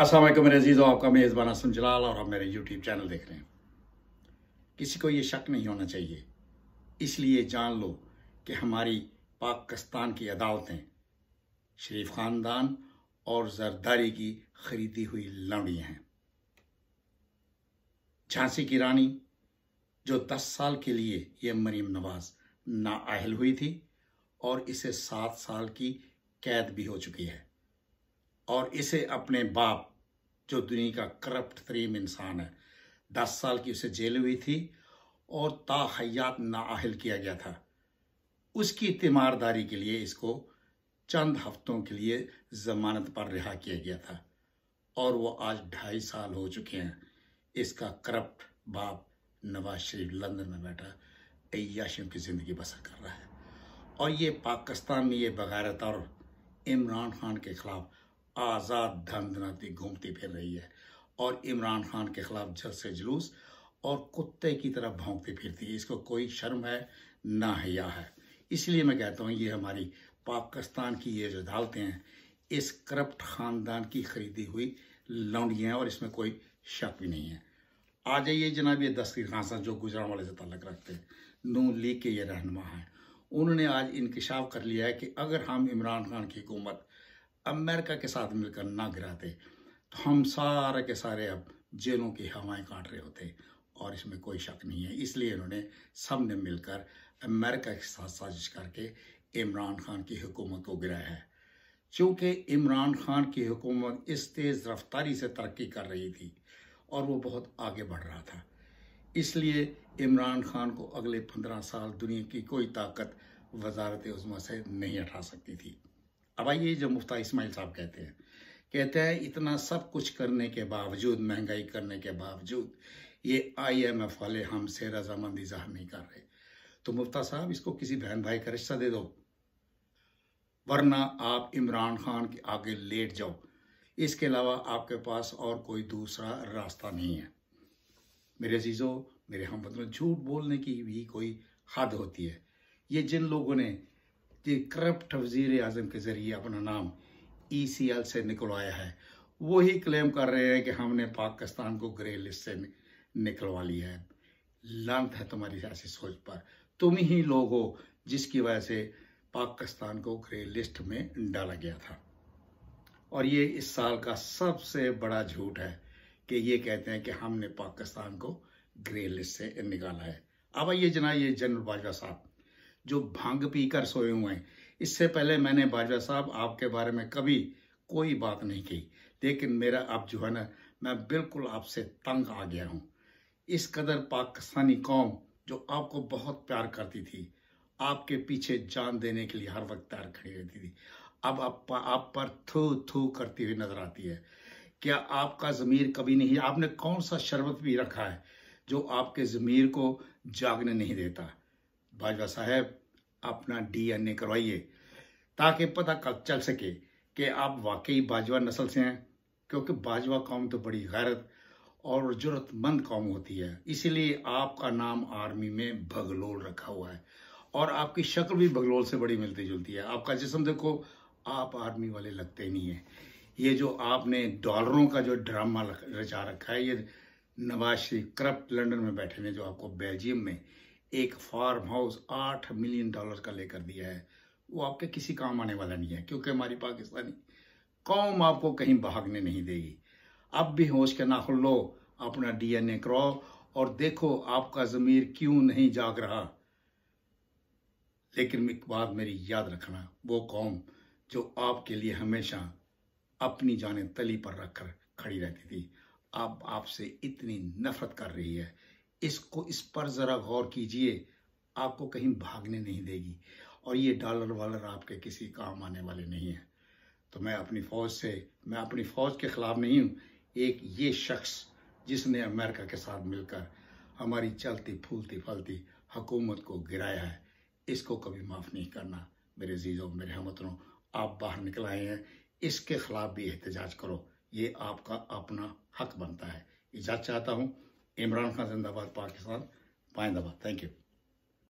असलम मेरे अजीज़ों, आपका मेज़बान असम जलाल और आप मेरे यूट्यूब चैनल देख रहे हैं। किसी को ये शक नहीं होना चाहिए। इसलिए जान लो कि हमारी पाकिस्तान की अदालतें शरीफ ख़ानदान और जरदारी की खरीदी हुई लौड़ियाँ हैं। झांसी की रानी, जो दस साल के लिए ये मरीम नवाज़ नाअहल हुई थी और इसे सात साल की कैद भी हो चुकी है। और इसे अपने बाप जो दुनिया का करप्ट तरीन इंसान है। दस साल की उसे जेल हुई थी और ताहयात नाअहल किया गया था। उसकी तीमारदारी के लिए इसको चंद हफ्तों के लिए जमानत पर रिहा किया गया था और वो आज ढाई साल हो चुके हैं। इसका करप्ट बाप नवाज़ शरीफ लंदन में बैठा अयाशियों की ज़िंदगी बसर कर रहा है। और ये पाकिस्तान में ये बगारत और इमरान खान के खिलाफ आज़ाद धन धनाती घूमती फिर रही है और इमरान खान के खिलाफ जलसे जुलूस और कुत्ते की तरह भौंकती फिरती है। इसको कोई शर्म है, ना हया है। इसलिए मैं कहता हूँ, ये हमारी पाकिस्तान की ये जो अदालतें हैं, इस करप्ट ख़ानदान की खरीदी हुई लौंडियाँ हैं और इसमें कोई शक भी नहीं है। आ जाइए जनाब, ये दस्तगीर खान साहब जो गुजरा वाले से ताल्लुक़ रखते हैं नू लीग के ये रहनमा हैं। उन्होंने आज इंकशाफ कर लिया है कि अगर हम इमरान खान की हुकूमत अमेरिका के साथ मिलकर ना गिराते तो हम सारे के सारे अब जेलों की हवाएँ काट रहे होते और इसमें कोई शक नहीं है। इसलिए इन्होंने सबने मिलकर अमेरिका के साथ साजिश करके इमरान खान की हुकूमत को गिराया है। चूँकि इमरान खान की हुकूमत इस तेज़ रफ्तारी से तरक्की कर रही थी और वो बहुत आगे बढ़ रहा था। इसलिए इमरान खान को अगले पंद्रह साल दुनिया की कोई ताकत वजारत उजमा से नहीं हटा सकती थी। अब आइए जो मुफ्ता इस्माइल साहब कहते हैं। कहते हैं, इतना सब कुछ करने के बावजूद, महँगाई करने के बावजूद, ये आईएमएफ वाले हमसे रजामंदी ज़ाहिर नहीं कर रहे। तो मुफ्ता साहब, इसको किसी बहन भाई का रिश्ता दे दो, वरना आप इमरान खान के आगे लेट जाओ। इसके अलावा आपके पास और कोई दूसरा रास्ता नहीं है। मेरे अजीज़ों, मेरे हम मतलब झूठ बोलने की भी कोई हद होती है। ये जिन लोगों ने कि करप्ट वज़ीर अजम के ज़रिए अपना नाम ई सी एल से निकलवाया है। वही क्लेम कर रहे हैं कि हमने पाकिस्तान को ग्रे लिस्ट से निकलवा लिया है। लांत है तुम्हारी ऐसी सोच पर। तुम ही लोग हो जिसकी वजह से पाकिस्तान को ग्रे लिस्ट में डाला गया था। और ये इस साल का सबसे बड़ा झूठ है कि ये कहते हैं कि हमने पाकिस्तान को ग्रे लिस्ट से निकाला है। अब आइए जना ये जनरल बाजवा साहब। जो भाँग पीकर सोए हुए हैं। इससे पहले मैंने बाजवा साहब आपके बारे में कभी कोई बात नहीं की लेकिन मेरा अब जो है ना मैं बिल्कुल आपसे तंग आ गया हूँ। इस कदर पाकिस्तानी कौम जो आपको बहुत प्यार करती थी आपके पीछे जान देने के लिए हर वक्त तैयार खड़ी रहती थी अब आप, आप पर थू थू करती हुई नज़र आती है। क्या आपका ज़मीर कभी नहीं आपने कौन सा शरबत भी रखा है जो आपके ज़मीर को जागने नहीं देता? बाजवा साहब, अपना डीएनए करवाइए, ताकि पता चल सके कि आप वाकई बाजवा नस्ल से हैं, क्योंकि बाजवा कौम तो बड़ी गैरत और जरूरतमंद कौम होती है। इसीलिए आपका नाम आर्मी में भगलोल रखा हुआ है और आपकी शक्ल भी भगलोल से बड़ी मिलती जुलती है। आपका जिसम देखो, आप आर्मी वाले लगते नहीं है। ये जो आपने डॉलरों का जो ड्रामा रचा रखा है, ये नवाज़ शरीफ करप्ट लंदन में बैठे ने जो आपको बेल्जियम में एक फार्म हाउस आठ मिलियन डॉलर का लेकर दिया है। वो आपके किसी काम आने वाला नहीं है, क्योंकि हमारी पाकिस्तानी कौम आपको कहीं भागने नहीं देगी। अब भी होश के नाखुल लो, अपना डीएनए कराओ और देखो आपका जमीर क्यों नहीं जाग रहा। लेकिन एक बात मेरी याद रखना, वो कौम जो आपके लिए हमेशा अपनी जाने तली पर रखकर खड़ी रहती थी, अब आपसे इतनी नफरत कर रही है इसको, इस पर ज़रा गौर कीजिए, आपको कहीं भागने नहीं देगी। और ये डॉलर वालर आपके किसी काम आने वाले नहीं हैं। तो मैं अपनी फ़ौज से, मैं अपनी फ़ौज के ख़िलाफ़ नहीं हूँ। एक ये शख्स जिसने अमेरिका के साथ मिलकर हमारी चलती, फूलती, फलती हकूमत को गिराया है, इसको कभी माफ़ नहीं करना। मेरे जीजों मेरे हमतरों आप बाहर निकल आए हैं। इसके ख़िलाफ़ भी एहतजाज करो। ये आपका अपना हक बनता है। इजाज़त चाहता हूँ। इमरान खान जिंदाबाद पाकिस्तान पाइंदाबाद थैंक यू